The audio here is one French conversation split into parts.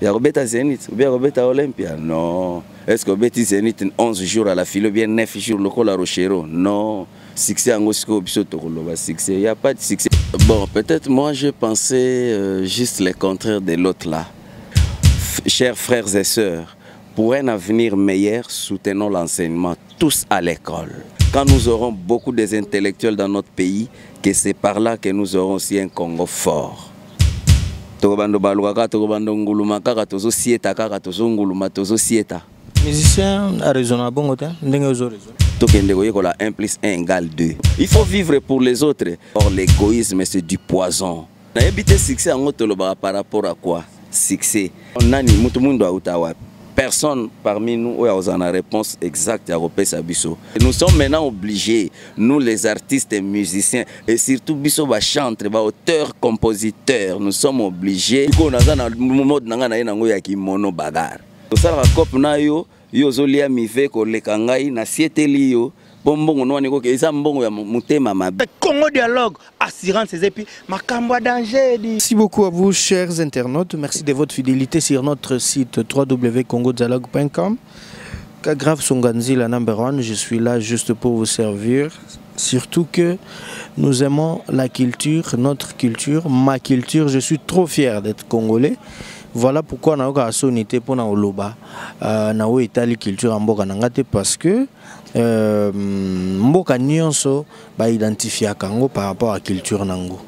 ya kobeta zénith obi ya kobeta olympia? Non est ce que obeti zénith 11 jours à la file bien 9 jours lokola rochero? Non succès succès. Y a pas de succès. Bon peut-être moi je pensais euh, juste le contraire de l'autre là. Chers frères et sœurs pour un avenir meilleur soutenons l'enseignement tous à l'école. Quand nous aurons beaucoup des intellectuels dans notre pays que c'est par là que nous aurons aussi un Congo fort baluka kaka nguluma kaka tozosieta kaka tozonguluma tozosieta. Musicien araisonna bongo te ndenge ozoraisonne tokende koyekola 1 plus 1 égale 2 il faut vivre pour les autres. Or l'égoïsme c'est du poison. Nayebi te succès yango tolobaka par rapport à quoi? Succès. Nani auta wapi? Personne parmi nous oyo akozala na réponse exacte ya kopesa biso nous sommes maintenant obligés nous les artistes et musiciens et surtout biso bachantre baauteur compositeur nous sommes obligés. Ko naza na mode na ngai mpo mbongo no wani koke eza mbongo ya motema mabe congo dialogue assurance eza epi makambo ya danger di merci beaucoup à vous chers internautes merci de votre fidélité sur notre site www.congodialogue.com Kagrave Songanzi, la number one, je suis là juste pour vous servir. Surtout que nous aimons la culture, notre culture, ma culture. Je suis trop fier d'être congolais. Voilà pourquoi on a sonité pour na oloba na o etali culture en mboka te parce que euh, mboka nyonso ba identifiaka yango par rapport à culture nango.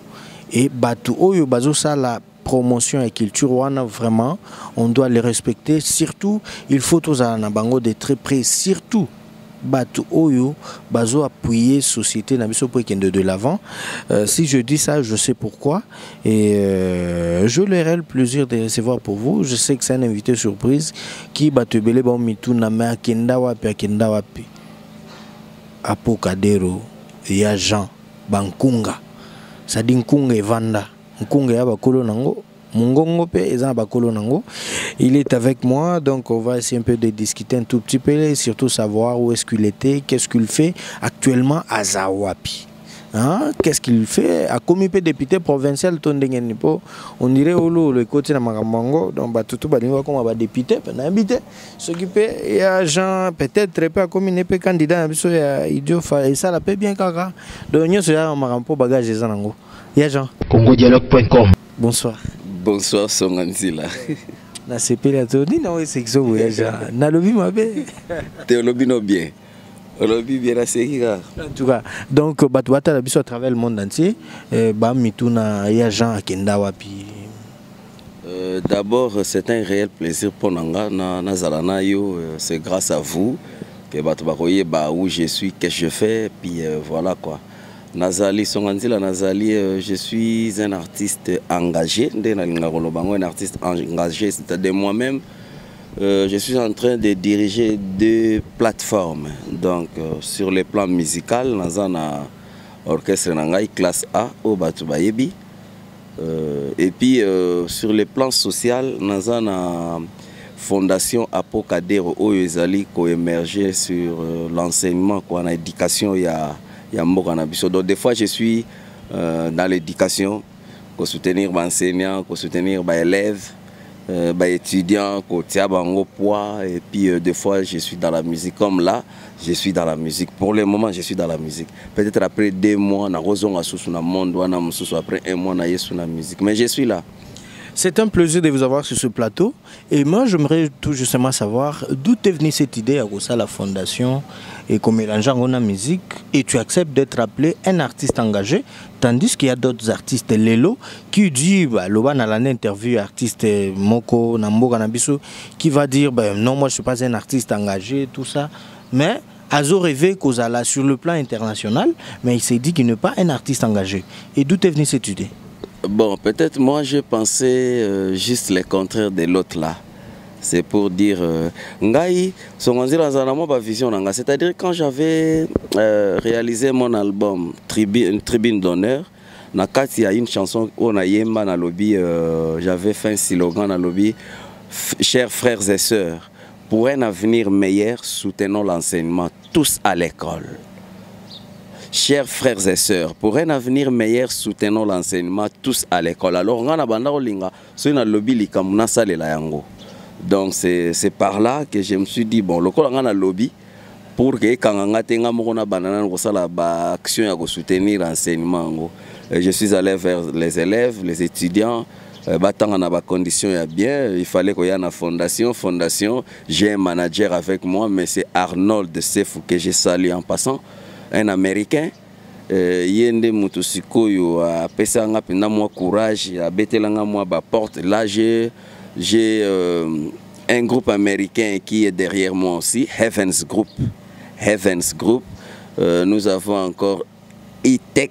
Et bato oyo bazosala promotion et culture wana vraiment on doit les respecter. Surtout il faut tozala na bango de très près surtout bato oyo bazo appuyer société na biso pour ekende de l'avant. Euh, si je dis ça je sais pourquoi. Et euh, je l'aurai le plaisir de recevoir pour vous. Je sais que c'est un invité surprise qui bato ebele baomituna me akenda wapi akenda wapi. Apokadero ya jean bankunga. Sadi nkunga evanda. Nkunga ya bakolo nango. Mongongo pe na bakolo nango il est avec moi donc on va essayer un peu de discuter un tout petit peu et surtout savoir où est-ce qu'il était qu'est-ce qu'il fait actuellement à Zawapi. Hein? Qu'est-ce qu'il fait? Akomi mpe député provincial on dirait olo ekoti na makambo yango donc bato to balingi bakoma badepute mpe nayebi te soki mpe ya jean peut-être mpe akomi ne mpe candidat na biso ya idiofa esala mpe bien kaka donc nyonso ya makambo mpo bagage eza nango ya jean. Congodialogue.com bonsoir. Bonsoir songanzila nasepeli ato nini ao esekiso boya jean nalobi mabe te olobi no bien. Olobi bien naseki kaka en tout cas donc bato batala biso à travers le monde entier eh, bamituna ya jean akenda wapi. Euh, D'abord, c'est un réel plaisir pour Nanga, na, nazala na yo. euh, C'est grâce à vous que bato bakoye ba où je suis, qu'est-ce que je fais, puis euh, voilà quoi. Nazali Songanzila Nazali, euh, je suis un artiste engagé, un artiste engagé, c'est-à-dire moi-même. euh, je suis en train de diriger deux plateformes. Donc, euh, sur le plan musical, naza na orchestre nangai classe A au Batu Bayebi. Euh, et puis sur le plan social naza na fondation apokadero oyo ezali koémerger sur l'enseignement quoi na donc des fois je suis euh, dans l'éducation kosoutenir baenseignant kosoutenir baélèves euh, baétudiants kotia bango poids. Et puis euh, des fois je suis dans la musique. Comme là je suis dans la musique. Pour le moment je suis dans la musique. Peut-être après deux mois nakozonga susu na monde après un mois na yesu na musique. Mais je suis là. C'est un plaisir de vous avoir sur ce plateau. Et moi, j'aimerais tout justement savoir d'où est venue cette idée à la fondation et qu'on mélange en la musique et tu acceptes d'être appelé un artiste engagé, tandis qu'il y a d'autres artistes, Lelo, qui dit, bah, Loba dans l'interview, artiste Moko, Nambo, Nabiso, qui va dire, bah, non, moi je ne suis pas un artiste engagé, tout ça. Mais Azo Kozala sur le plan international, mais il s'est dit qu'il n'est pas un artiste engagé. Et d'où est venue cette idée? Bon, peut-être moi je pensais euh, juste le contraire de l'autre là. C'est pour dire, euh, Ngai, ma vision. C'est-à-dire quand j'avais euh, réalisé mon album Tribu- une Tribune d'honneur, il y a une chanson on a yemba na lobby, euh, j'avais fait un slogan na lobby, chers frères et sœurs, pour un avenir meilleur, soutenons l'enseignement tous à l'école. Chers frères et sœurs, pour un avenir meilleur, soutenons l'enseignement tous à l'école. Alors, on a banda olinga, so na lobby likamuna salela yango. Donc c'est par là que je me suis dit bon, lokola nga na lobby pour que kanganga tenga moko na banana kosala ba action ya soutenir enseignement. Et Je suis allé vers les élèves, les étudiants euh, batanga na ba condition ya bien, il fallait qu'il y ait une fondation, fondation, j'ai un manager avec moi mais c'est Arnold Sefou que je salue en passant, un américain. Euh, ye nde moto sikoyo apesanga mpenza mwa courage abetelanga mwa baporte. Là j'ai j'ai euh, un groupe américain qui est derrière moi aussi Heavens Group. Heavens Group. Euh, nous avons encore E-Tech.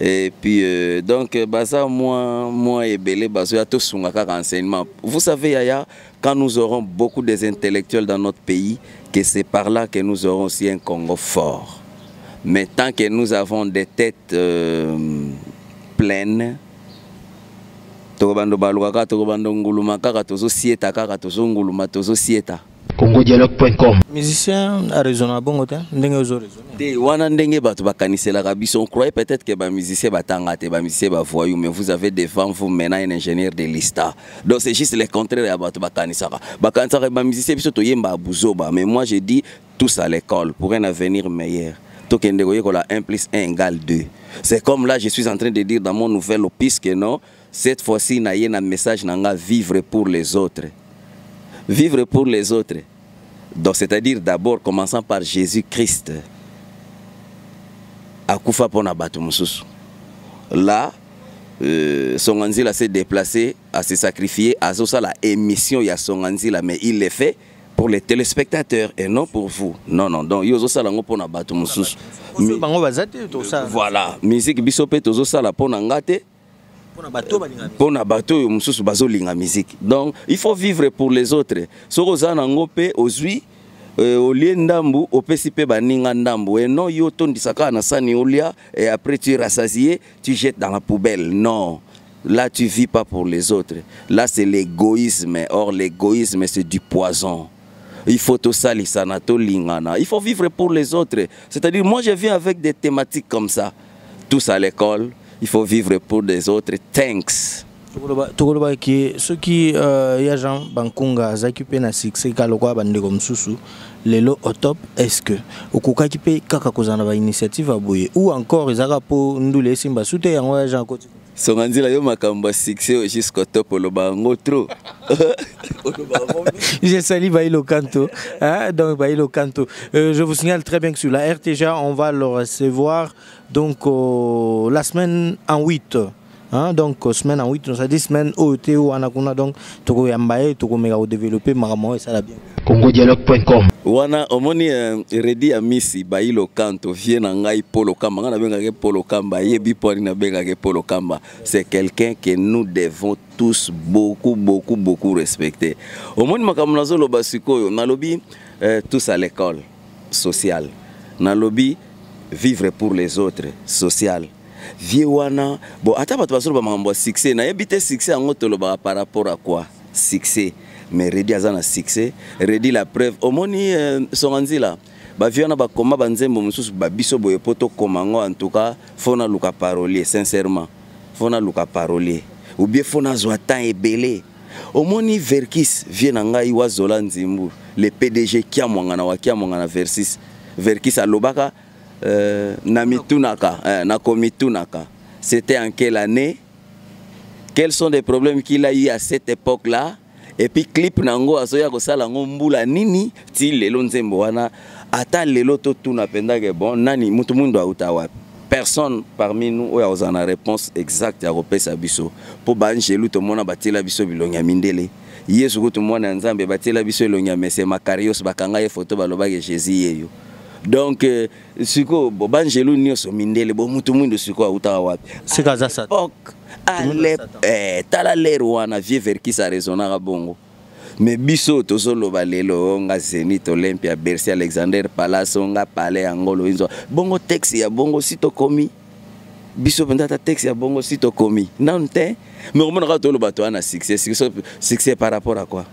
Et puis euh, donc baza moi moi ebele bazoya tosunga kaka enseignement vous savez yaya quand nous aurons beaucoup des intellectuels dans notre pays que c'est par là que nous aurons aussi un Congo fort. Mais tant que nous avons des têtes pleines tokobando balukaka tokobando nguluma kaka tozosieta kaka tozonguluma tozosieta congodialogue.com musicien araisonna bongo te ndenge ozoraisonne te wana ndenge bato bakaniselaka biso on croyait peut-être que bamusicien batanga te bamusicien bavoyou mais vous avez devant vous maintenant un ingénieur de lista. Donc c'est juste le contraire ya bato bakanisaka. Bakanisaka bamusicien biso toyemba ya buzoba mais moi je dis tous à l'école pour un avenir meilleur. Tokende koyekola 1 plus 1 égale 2 c'est comme là je suis en train de dire dans mon nouvel opus que non cette fois-ci naye na message nanga vivre pour les autres vivre pour les autres. Donc, c'est-à-dire d'abord, commençant par Jésus-Christ. Akufa pona batu mususu. Là, euh, Songanzila s'est déplacé à se sacrifier à ça la émission ya Songanzila, mais il le fait pour les téléspectateurs et non pour vous. Non, non, donc yozo sala ngo pona batu mususu. Voilà, musique biso pe tozo sala pona ngate. Mpona bato na oyo mosusu bazolinga miziki donc il faut vivre pour les autres. Soki oza nango mpe ozwi euh, olie ndambu opesi mpe baninga ndambu. E non yo otondisa kaka na sani olia et après tu rassasie tu jettes dans la poubelle. Non. Là tu vis pas pour les autres. Là c'est l'égoïsme. Or l'égoïsme c'est du poison. Il faut tosalisana tolingana il faut vivre pour les autres. C'est-à-dire moi je viens avec des thématiques comme ça. Tous à l'école il faut vivre pour les autres. Thanks. Tokoloba- tokolobaki soki euh, ya jean bankunga azalaki mpe na succès kaka lokola bandeko mosusu lelo au top est ce que okokaki mpe kaka kozala na bainitiative ya boye. Ou encore ezalaka mpo ndula esimba su te yango ya jean akoti songa nzela yo makambo ya succès oyo jusqu'au top oloba yango trop. J'ai sali Baïlo Kanto. Hein, donc. Euh, je vous signale très bien que sur la RTGA, on va le recevoir donc euh, la semaine en 8. Hein, donc semaine en 8, ça dit semaine OET ou Anakuna. Donc Toko Yambaye, Toko Mega développer Maramo et ça bien. congodialogue.com wana omoni uh, redi ya misi bayilo kanto vie na ngai polo kamba. Ngai nabengaki polo kamba ayebi mpo ani nabengaki polo kamba. C'est quelqu'un que nous devons tous beaucoup beaucoup beaucoup respecter. Omoni makambo nazoloba sikoyo nalobi uh, tous à l'école sociale. Nalobi vivre pour les autres social vie wana bon ata bato bazoloba makambo ya succès. Nayebi te succès yango tolobaka par rapport à quoi? Succès mais redi aza na succès. Redi la preuve. Omoni euh, songa nzila bavie wana bakoma banzembo mosusu babiso boye mpo tokoma yango en tout cas fo naluka parolier sincèrement. Fo naluka parolier. Ou bien fo nazwa temps ebele omoni verkis vie na ngai wazola nzimbu le pdg kiamwanga na wakiamwanga na versis. Verkis alobaka euh, na mitunaka eh, nakomitunaka c'était en quelle année? Quels sont les problèmes qu'il a eu à cette époque-là? et puis clip nango azoya kosala yango mbula nini ti lelo nzembo wana. Ata lelo totuna mpendake bon nani mutu mundu auta wapi personne parmi nous oyo akozala na réponse exacte ya kopesa biso. Mpo baangelu tomona batiela biso bilongi ya mindele. Yesu kutu mwana ya nzambe batiela biso elongi ya mese makarios bakanga ye foto balobaki jésus yeyo donc euh, sikoyo bo baangelu nyonso mindele bo mutu mundu sikoyo autaka wapi C'est Kaza Ale eh, tala lere wana vie verkis arésonaka bongo. Me biso tozoloba lelo nga zénith olympia bercy alexander palace nga pale ya ngolo inzo. Bongo texte ya bongo si tokomi. Biso mpenza ata texte ya bongo si tokomi. Nanu te? Me omona kaka toloba to wana succès succès par rapport à quoi?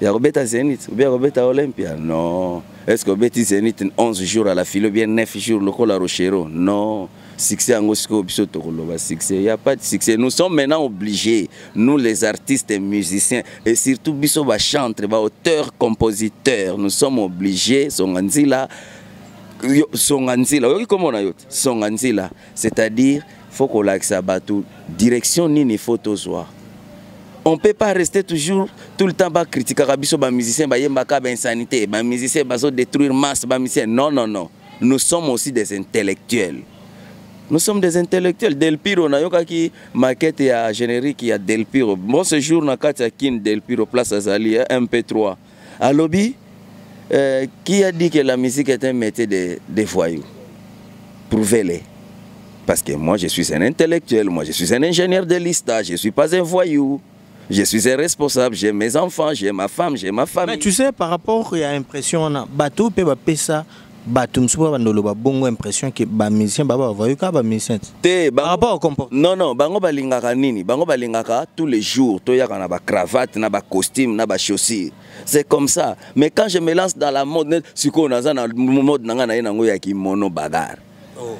Ya kobeta zénith ou bien olympia? Non est ce que obeti zénith 11 jours à la file ou bien 9 jours lokola rochero? Non succès yango sikoyo biso tokoloba succès. Y a pas de succès. Nous sommes maintenant obligés nous les artistes et musiciens et surtout biso bachantre baauteur compositeur nous sommes obligés songa nzila yo- songa nzila oyoki komona yo te songa nzila c'est-à-dire faut kolakisa bato direction nini faut on peut pas rester toujours tout le temps bakritikaka biso bamusicien bayembaka bainsanité bamusicien bazodétruire masse bamusicien non non non. Nous sommes aussi des intellectuels. Nous sommes des intellectuels. Del piro nayokaki maquette ya générique ya del piro. Bon ce jour na kati ya kin del piro place azali eh, mp3 alobi euh, qui a dit que la musique est un métier de, de voyous? Prouvez-le. Parce que moi je suis un intellectuel moi je suis un ingénieur de lista je suis pas un voyou je suis un responsable j'ai mes enfants j'ai ma femme j'ai ma Mais famille. tu sais, par rapport à l'impression, on a bateau peut bapesa bato mosusu mpo bandoloba bongo impression ke bamusicien baba bavayo kaka bamusicien te rapport au comportement. Non non bango balingaka nini? Bango balingaka tous les jours toyaka na bacravate na bacostume na bachaussure c'est comme ça. Mais quand je me lance dans la mode sikoyo naza na mode na ngai na ye nango ya kimono bagar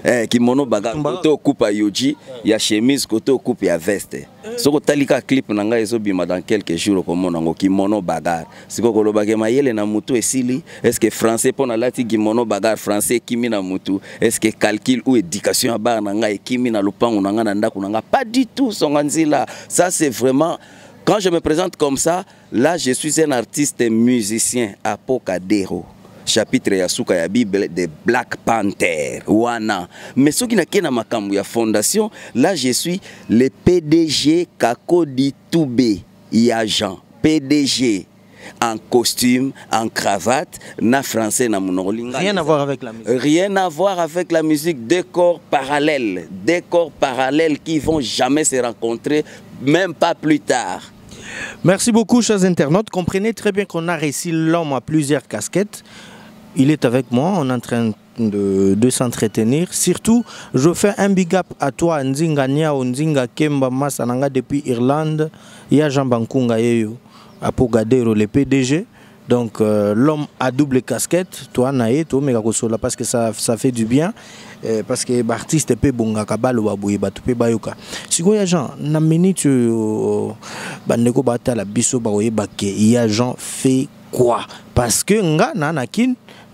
Eh, kimono Tumba- kote okupa yoji ya chemise kote okupe ya veste. Soki otali ka clip na ngai ezobima dans quelques jours okomona yango kimono bagar sikoyo kolobaka mayele na mutu esili estce français mpo nalati kimono bagar français ekimi na mutu. Estce calcul ou éducation ya bar na ngai ekimi na lopango na ngai na ndako na ngai pas du tout songa nzila. Ça c'est vraiment quand je me présente comme ça là je suis un artiste musicien apokadero chapitre ya suka ya bible de black panther. Wana mais soki nakei na makambo ya fondation là je suis le pdg kakodi tube ya jean pdg en costume en cravate na français na monoko lingala. Rien à voir avec la musique. Rien à voir avec la musique, deux corps parallèles, deux corps parallèles qui vont jamais se rencontrer, même pas plus tard. Merci beaucoup, chers internautes. Comprenez très bien qu'on a réussi l'homme à plusieurs casquettes. Il est avec moi, on est en train de, s'entretenir. Surtout, je fais un big up à toi, Nzinga Nzinga Kemba Masananga depuis Irlande. Il y a Jean Bankunga Yeyo, Apogadero, le PDG. Donc, euh, l'homme à double casquette, toi, Nae, toi, Mega Kosola, parce que ça, fait du bien. Eh, parce que l'artiste peut bongaka baloba boye bato mpe bayoka sikoyo jean na minute bandeko batala biso bakoyeba ke ya jean fait quoi? Parce que nga na na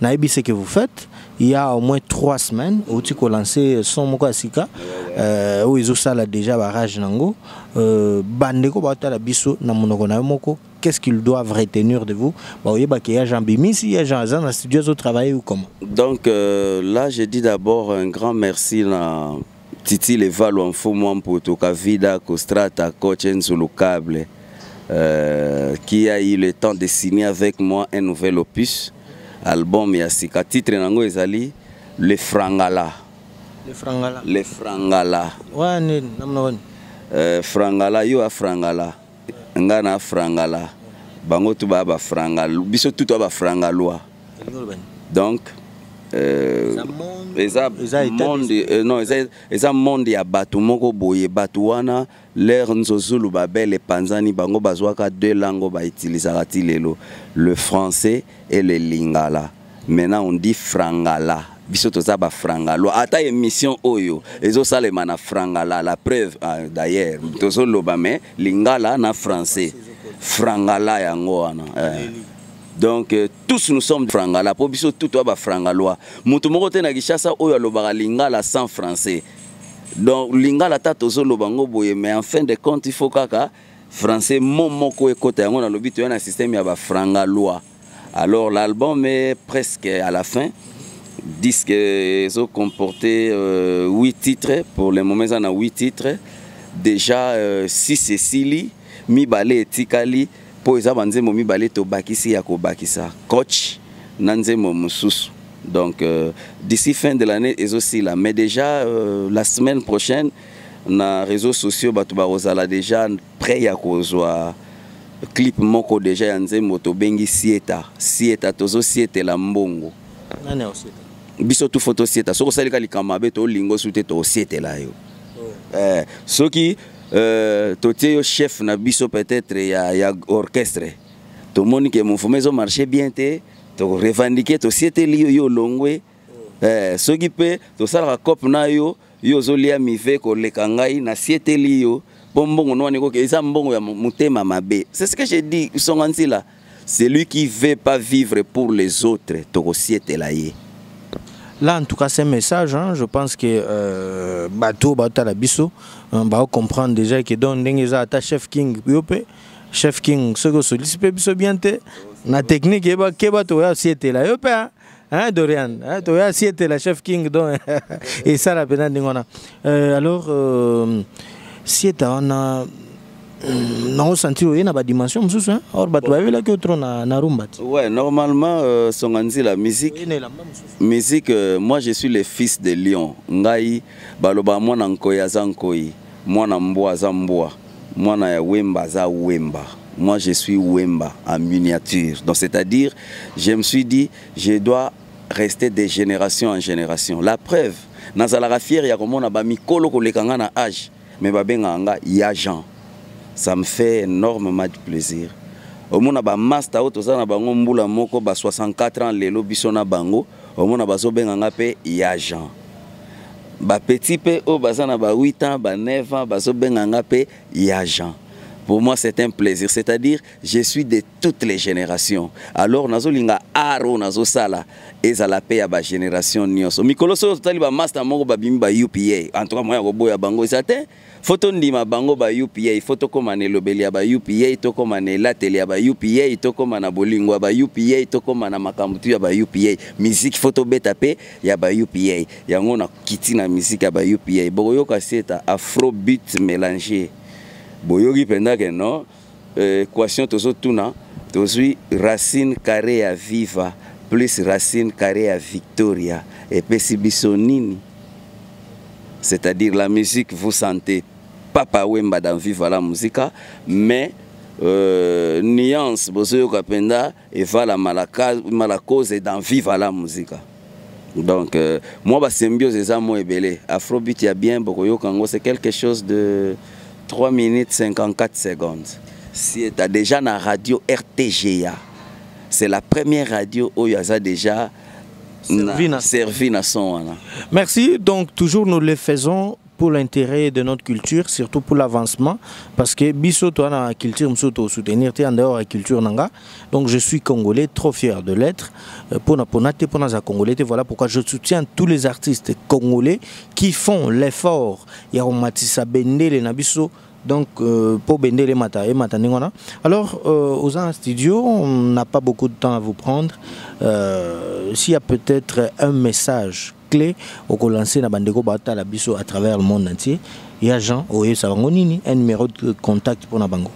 nayebi ce que vous faites. Il y a au moins trois semaines outi kolancer son moko ya sika euh, oyo ezosala déjà barage nango. Euh, bandeko batala biso na monoko moko. Qu'est-ce qu'ils doivent retenir de vous? Bakoyeba ke ya jean bimisi ya jean aza na studio azotravaille ou comment? Donc euh, là, je dis d'abord un grand merci à Titi Levalo en moi pour Vida, Costrata, Coach Cable, euh, qui a eu le temps de signer avec moi un nouvel opus, album Yasika. Titre Nango Ezali, Le Frangala. le frangala. Le Frangala. wani namna wani? Euh, frangala yo a frangala. Nga na frangala. Bango tu baa bafrangala biso tu toa bafrangalwa donc euh, eza monde euh, non eza eza monde ya bato moko boye. Bato wana lere nzozulu babele epanzani bango bazwaka deux langues bautilisaka ti lelo. Le français et le lingala. Maintenant on dit frangala. Biso toza bafrangalo ata émission oyo ezosalema na frangala la preuve ah, d'ailleurs. Tozoloba me lingala na français. Frangala yango wana eh. Donc euh, tous nous sommes frangala. Mpo biso tu toya bafrangalois motu moko te na kishasa oyo alobaka lingala sans français. Donc lingala ata tozoloba yango boye mais en fin de compte il faut kaka français mo moko ekota yango nalobi toya na système ya bafrangalois alors l'album est presque à la fin. Disque ezo comporté euh, 8 titres. Pour le moment eza na 8 titres. Déjà 6 euh, esili mibale etikali mpo eza banzembo mibale tobakisi ya kobakisa. Coach na nzembo mosusu. Donc euh, d'ici fin de l'année ezosila. Mais déjà euh, la semaine prochaine na réseaux sociaux bato bakozala déjà prêt ya kozwa clip moko déjà ya nzembo tobengi sieta. Sieta tozosietela mbongo. Biso tu fo tosieta soki osalika likambo mabe tolingo su te tosietela yo. Eh, soki euh, chef na biso peut-être ya, ya orchestre. Tomoni ke mouvement ezomarche bien te torevendike tosieteli yo yo olongwe eh, soki mpe tosalaka cope na yo yo ozolia mive koleka ngai nasieteli yo mpo mbongo no wana ekoke eza mbongo ya motema mabe. C'est ce que j'ai dit songa nzila celui qui veut pas vivre pour les autres tokosietela ye. Là, en tout cas, c'est un message. hein. Je pense que euh, bateau, bateau la biso, baocomprendre déjà ke donc ndenge eza ata chef king yo mpe chef king soki osolisi mpe biso bien te na technique yeba ke bato oya osietela yo mpe hein, Dorian hein, Dorian si était la chef king donc et ça la peine alors euh, si était on a non senti oye na badimension mosusu hein? or bato bayebelaki otro na, na rumba ti ouais normalement euh, songa nzila musique musique euh, moi je suis le fils de lion. Ngai baloba mwana nkoi aza nkoi. Mwana mbwa aza mbwa mwana ya wemba aza wemba. Moi je suis wemba en miniature. Donc c'est-à-dire je me suis dit je dois rester de génération en génération. La preuve nazalaka fiere ya komona bamikolo koleka nga na age me babengaka nga ya jean ça me fait énormément de plaisir. Omona bamaster oyo toza na bango mbula moko ba 64 ans bango omona bazobenga ya jean bapeti mpe oyo baza na ba 8 ans ba 9 ans bazobenga ya jean pour moi c'est un plaisir. C'est-à-dire je suis de toutes les générations. Alors nazolinga art oyo nazosala ezala mpe ya ba upa en tout cas moya koboya bango fo tondima bango ba upa fo tokóma na elobeli ya ba upa tokóma na elateli ya ba upa tokóma na bolingo ya ba upa tokóma na makambo tu ya ba upa musike fo tobeta mpe ya ba upa yango nakiti na musike ya ba upa bokoyoka si eta afrobeat mélanger. Boyoki mpenza ke non? Euh, équation tozotuna tozwi racine carré ya viva plus racine carré ya victoria. Epesi biso nini c'est-à-dire la musique vous sentez papa wemba dans viva la musica mais euh, nuance bozoyoka mpenza evalama la ca- la cause dans viva la musica. Donc euh, moi basymbiose eza mo ebele afrobeat ya bien bokoyoka yango c'est quelque chose de 3 minutes 54 secondes. Si eta déjà na radio rtga c'est la première radio oyo aza déjà Servi na- servi na son wana Merci. Donc, toujours nous le faisons pour l'intérêt de notre culture, surtout pour l'avancement. Parce que biso toi na culture msoto soutenir te en dehors de la culture nanga. Donc, je suis congolais, trop fier de l'être. Euh, Pour na pour na congolais, te voilà pourquoi je soutiens tous les artistes congolais qui font l'effort. Bendele na biso. Donc, euh, pour Bendele Mata et Mata Ningwana. Alors, euh, aux en studio, on n'a pas beaucoup de temps à vous prendre. Euh, S'il y a peut-être un message clé au lancer na bandeko bata la à travers le monde entier, il y a Jean, oye sabango nini, un numéro de contact pour na bango.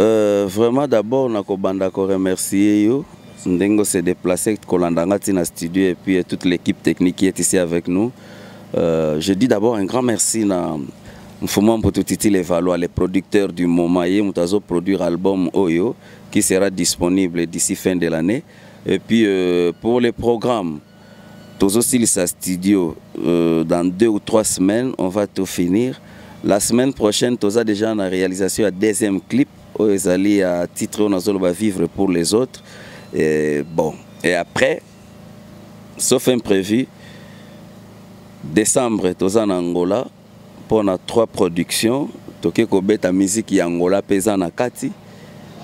Euh, vraiment d'abord nakobanda koremercier yo ndenge se déplacé kolanda nga ntina studio et puis toute l'équipe technique qui est ici avec nous je dis d'abord un grand merci mfumo mpotutiti levalois les producteurs du moment ye moto azoproduire album oyo qui sera disponible d'ici fin de l'année. Et puis euh, pour les programmes tozosilisa studio euh, dans deux ou trois semaines on va tout finir. La semaine prochaine toza déjà na réalisation ya deuxième clip. Oyo ezali ya titre oyo nazoloba vivre pour les autres. Et bon et après sauf imprévu décembre toza na angola mpona trois productions toke kobeta musique ya eza na kati.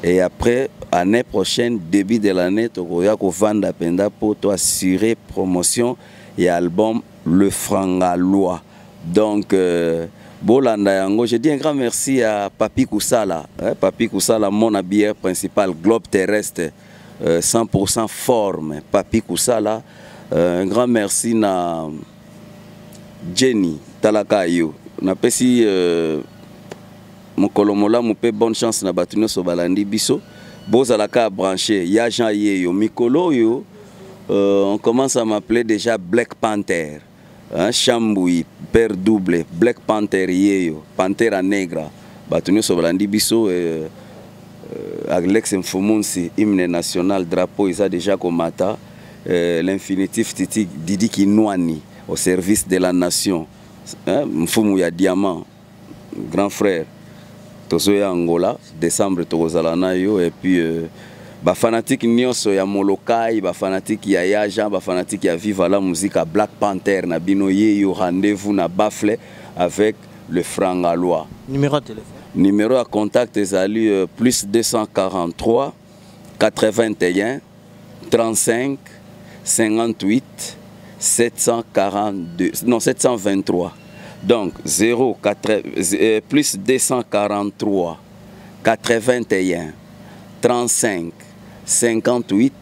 Et après année prochaine début de l'année tokoya kovanda mpenza mpo toassurer promotion ya album le frangalois donc euh, je dis un grand merci à papi kusala. Hein, papi kusala mon habilleur principal globe terrestre euh, 100% forme. Papi kusala euh, un grand merci na jenny talaka yo napesi euh, mokolo molamu mpe bonne chance na bato nyonso balandi biso. Bozalaka ya branché ya jean yeyo. Mikolo oyo euh, on commence à m'appeler déjà black panther hein, chambui père double black panther yeyo pantera negra bato nyonso balandi biso euh, euh, alex mfumunsi hymne national drapeau eza déjà komata. Euh, l'infinitif titi didi kinwani au service de la nation mfumu ya diamant grand frère. Tozoya angola décembre tokozala na yo et puis euh, bafanatike nyonso ya molokai bafanatike ya yaja bafanatike ya viva la musique ya black panther na bino yeyo rendez-vous na bafle avec le frangalois numéro telefone numéro ya contact ezali euh, plus 243 81 35 58 742 non 723 donc 0 4, euh, plus 243 81 35 58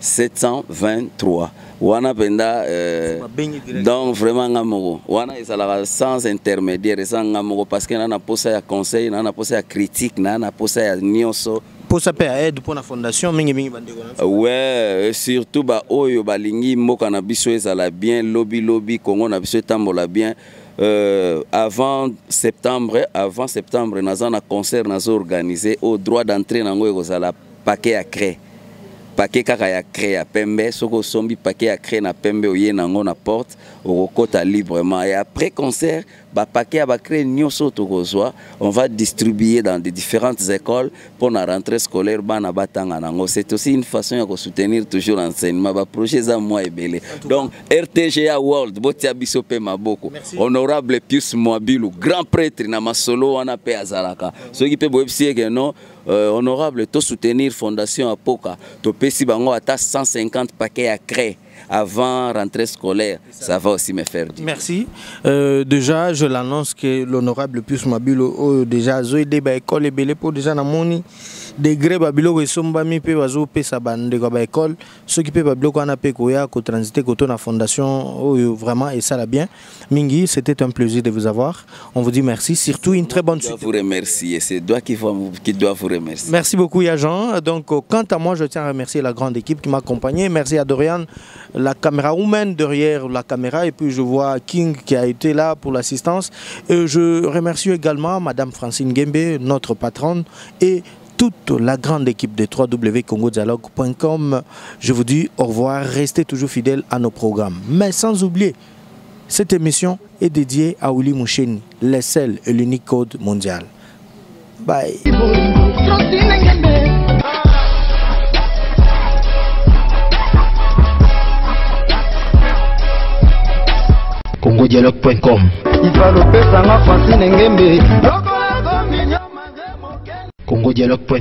723 wana mpenza euh, donc vraiment nga moko wana ezalaka sans intermédiaire eza nga moko parce que na na posa ya conseil na na posa ya critique na na posa ya nyonso posa mpe aide mpo na fondation mingimingi bandeko na et surtout baoyo balingi mboka na biso ezala bien lobilobi kongo na biso etambola bien. Euh, avant septembre avant septembre naza na concert nazo organise au droit d'entrée nango ekozala paquet ya cre paquet kaka ya cre ya pembe soki osombi paquet ya cre na pembe oye nango na porte okokota librement. Et après concert bapaquet ya bacre nyonso tokozwa on va distribuer dans des différentes écoles pour na rentrée scolaire bana batanga nango. C'est aussi une façon ya kosoutenir toujours l'enseignement. Baprojet eza mwa ebele. Donc rtga world botia biso mpe maboko. Honorable pius mwabilu grand prêtre na masolo wana mpe azalaka. Soki mpe boyebisi eke non euh, honorable tosoutenir fondation ya poka topesi bango ata 150 paquet ya cre avant rentrée scolaire. Ça va aussi me faire dire Merci. Euh, déjà, je l'annonce que l'honorable Pius Mabilo, oh, déjà, Zoïde, ba école ebele pour déjà degré babilo esombami mpe bazopesa bandeko ya baekole soki mpe babiloko wana mpe koya kotransite koto na fondation oyo vraiment esala bien mingi c'était un plaisir de vous avoir on vous dit merci surtout une très bonne suite vous remercier c'est toi qui, dois vous remercier Merci beaucoup Yajan. Donc euh, quant à moi, je tiens à remercier la grande équipe qui m'a accompagné. Merci à Dorian, la caméra woman derrière la caméra. Et puis je vois King qui a été là pour l'assistance. Et je remercie également Madame Francine Gembe, notre patronne, et toute la grande équipe de www.congodialogue.com. Je vous dis au revoir. Restez toujours fidèles à nos programmes. Mais sans oublier, cette émission est dédiée à Willy Moucheni, le seul et l'unique code mondial. Bye. congodialogue.com ifalopesanga francine ngembe congodialogue.com